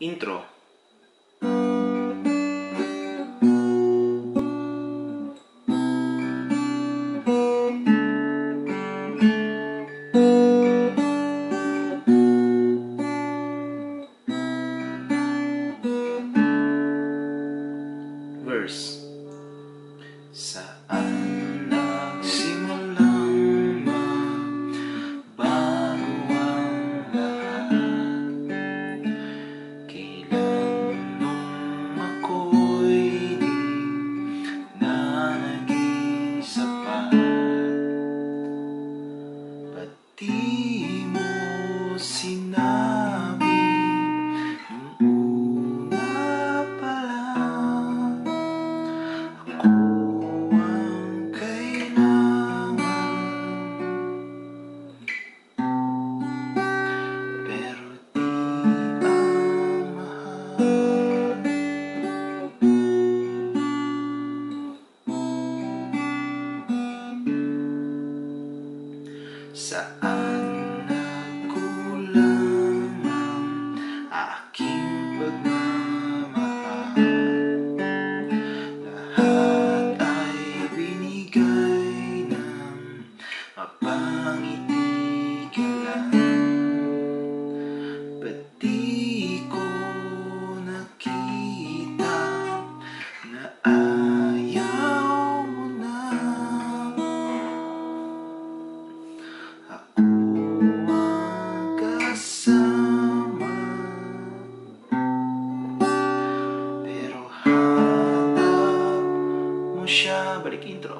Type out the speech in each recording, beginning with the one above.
intro. Saan nagkulang ang aking pagmamahal? Lahat ay Balik intro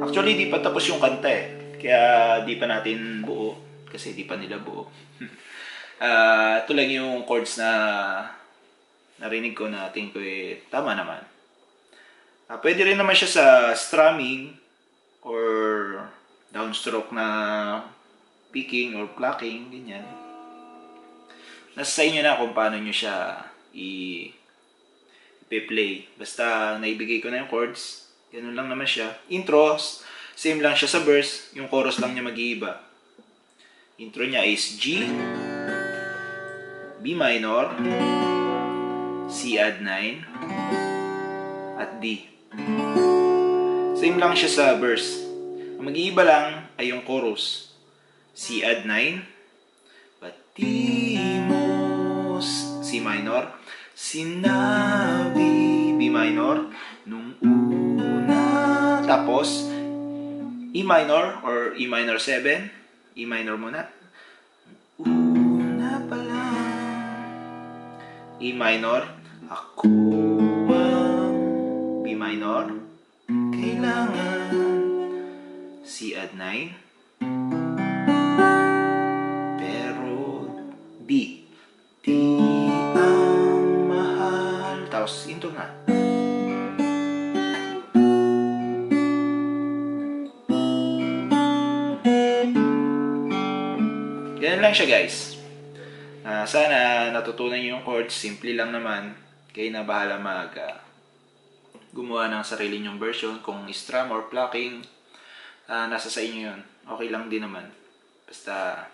Actually, di pa tapos yung kanta eh. Kaya di pa natin buo. Kasi di pa nila buo. Ah, ito lang yung chords na narinig ko na tingin ko eh, tama naman. Ah, pwede rin naman siya sa strumming or downstroke na picking or plucking, ganyan. Nasa sa inyo na kung paano nyo siya i play Basta naibigay ko na yung chords, ganun lang naman siya. Intro, same lang siya sa verse, yung chorus lang niya mag-iiba. Intro niya is G, B minor, C add 9, at D. Same lang siya sa verse. Ang mag-iiba lang ay yung chorus. C add 9, but di mo C minor, sinabi B minor nung una. Tapos, E minor or E minor 7, E minor muna. Una pa lang. E minor, ako minor, kailangan C add 9, pero D. D ang mahal. Tapos intro na. Ganun lang siya guys. Ah, sana natutunan niyo yung chords. Simple lang naman. Kayo na bahala mag ah, gumawa ng sarili nyong version. Kung strum or plucking, ah, nasa sa inyo yun. Okay lang din naman. Basta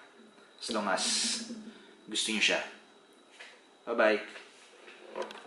as long as gusto niyo siya. Bye-bye.